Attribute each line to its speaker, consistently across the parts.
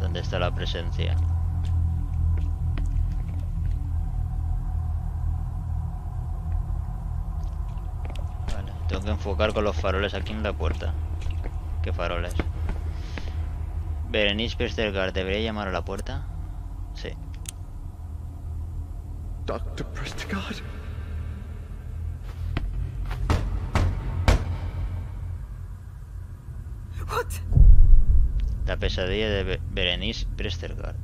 Speaker 1: ¿Dónde está la presencia? Vale, tengo que enfocar con los faroles aquí en la puerta. ¿Qué faroles? Berenice Pestergard, ¿debería llamar a la puerta? Sí.
Speaker 2: Dr. Prestigard?
Speaker 1: La pesadilla de Berenice Prestergard.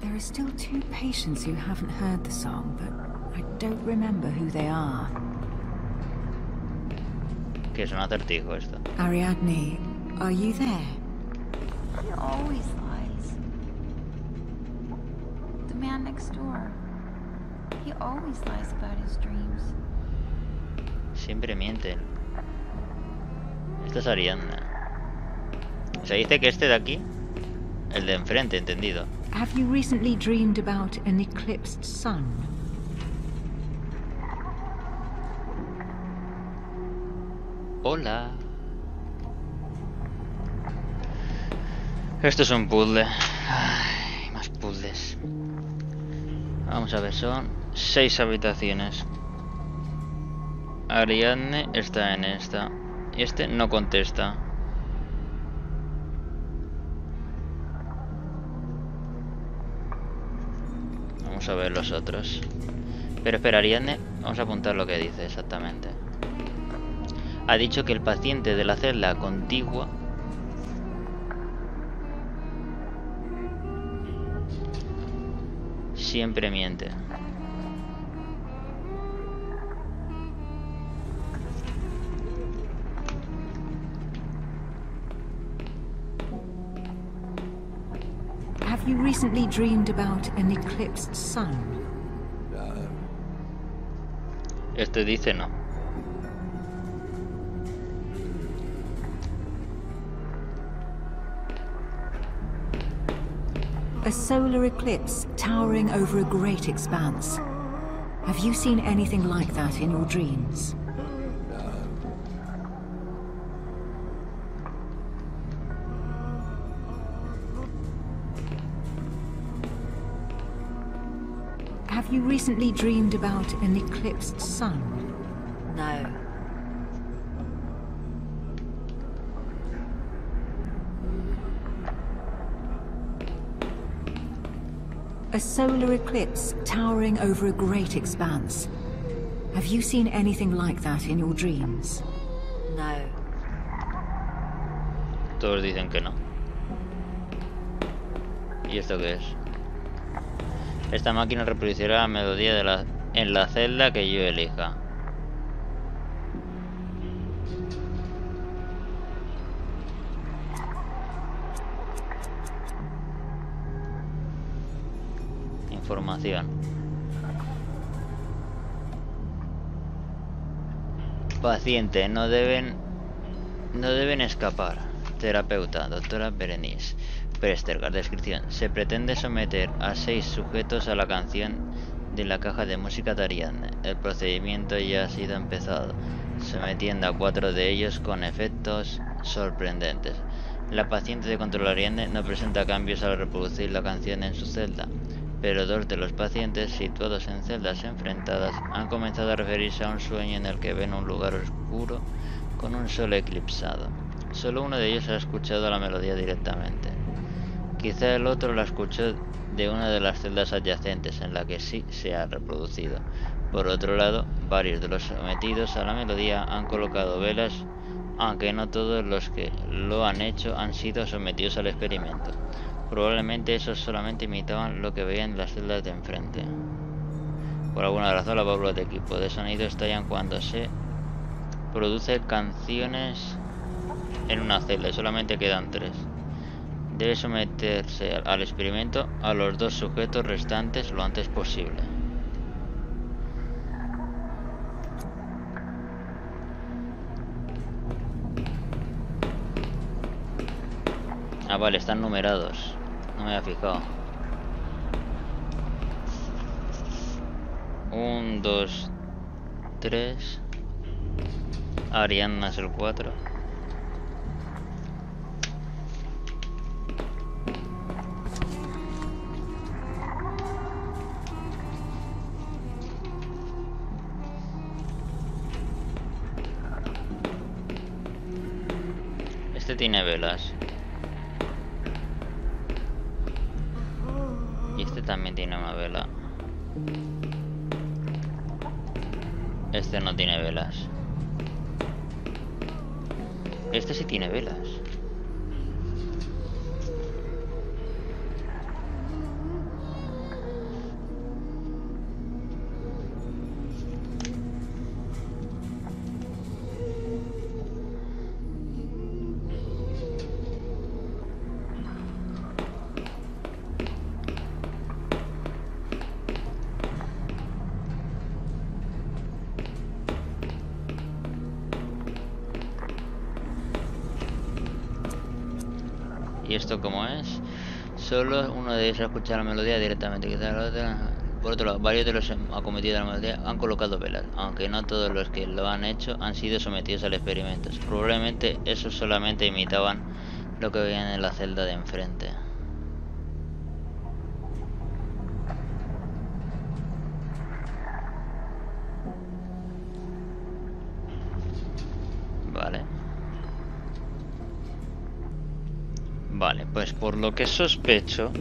Speaker 3: There are still two patients who haven't heard the song, but I don't remember who they are.
Speaker 1: Que es un acertijo esto.
Speaker 3: Ariadne, are you there?
Speaker 4: He always man next door. He always lies about his dreams.
Speaker 1: Siempre mienten. Esta es Ariadna. Se dice que este de aquí, el de enfrente, entendido.
Speaker 3: Have you recently dreamed about an eclipsed sun?
Speaker 1: Hola. Esto es un puzzle. Vamos a ver, son seis habitaciones. Ariadne está en esta. Y este no contesta. Vamos a ver los otros. Pero espera, Ariadne, vamos a apuntar lo que dice exactamente. Ha dicho que el paciente de la celda contigua siempre miente.
Speaker 3: Have you recently dreamed about an eclipsed sun?
Speaker 1: Este dice no.
Speaker 3: A solar eclipse towering over a great expanse. Have you seen anything like that in your dreams? Have you recently dreamed about an eclipsed sun? A solar eclipse towering over a great expanse. Have you seen anything like that in your dreams? No.
Speaker 1: Todos dicen que no. ¿Y esto qué es? Esta máquina reproducirá la melodía de la, en la celda que yo elija. Información. Paciente, no deben no deben escapar. Terapeuta, doctora Berenice. Prestergard, descripción. Se pretende someter a seis sujetos a la canción de la caja de música de Ariadne. El procedimiento ya ha sido empezado, sometiendo a cuatro de ellos con efectos sorprendentes. La paciente de control Ariadne no presenta cambios al reproducir la canción en su celda, pero dos de los pacientes situados en celdas enfrentadas han comenzado a referirse a un sueño en el que ven un lugar oscuro con un sol eclipsado. Solo uno de ellos ha escuchado la melodía directamente. Quizá el otro la escuchó de una de las celdas adyacentes en la que sí se ha reproducido. Por otro lado, varios de los sometidos a la melodía han colocado velas, aunque no todos los que lo han hecho han sido sometidos al experimento. Probablemente esos solamente imitaban lo que veían en las celdas de enfrente. Por alguna razón, las válvulas de equipo de sonido estallan cuando se produce canciones en una celda y solamente quedan tres. Debe someterse al experimento a los dos sujetos restantes lo antes posible. Ah, vale, están numerados. No me había fijado. Un, dos, tres. Arianna es el cuatro. Este tiene velas. También tiene una vela. Este no tiene velas. Este sí tiene velas. ¿Y esto cómo es? Solo uno de ellos ha escuchado la melodía directamente. La Por otro lado, varios de los acometidos de la melodía han colocado velas, aunque no todos los que lo han hecho han sido sometidos al experimento. Probablemente esos solamente imitaban lo que veían en la celda de enfrente. Vale. Vale, pues por lo que sospecho...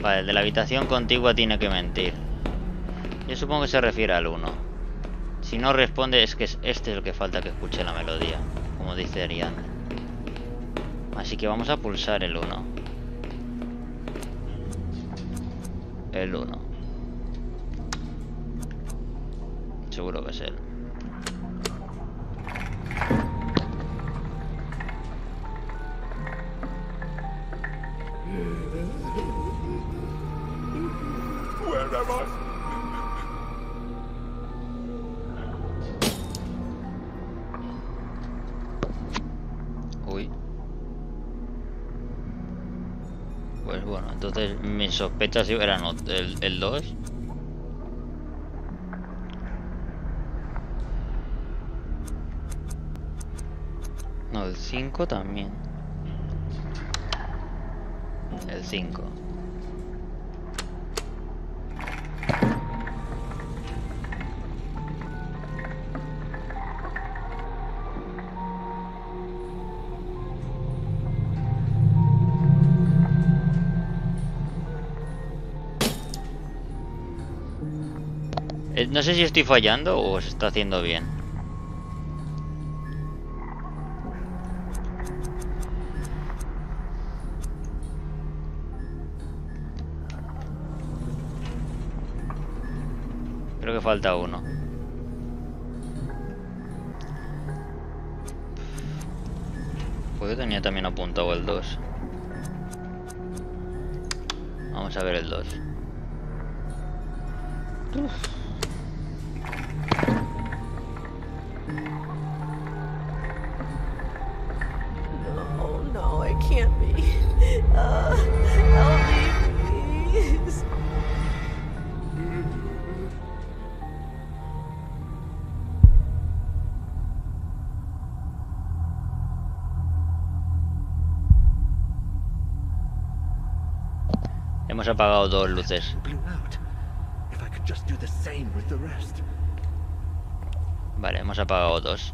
Speaker 1: Vale, el de la habitación contigua tiene que mentir. Yo supongo que se refiere al 1. Si no responde es que es- este es el que falta que escuche la melodía, como dice Ariane. Así que vamos a pulsar el 1. El 1. Seguro que es él. Uy. Pues bueno, entonces mis sospechas eran el, el 2. No, el 5 también. El 5. No sé si estoy fallando o se está haciendo bien. Creo que falta uno. Pues yo tenía también apuntado el 2. Vamos a ver el 2. Hemos apagado dos luces. Vale, hemos apagado dos.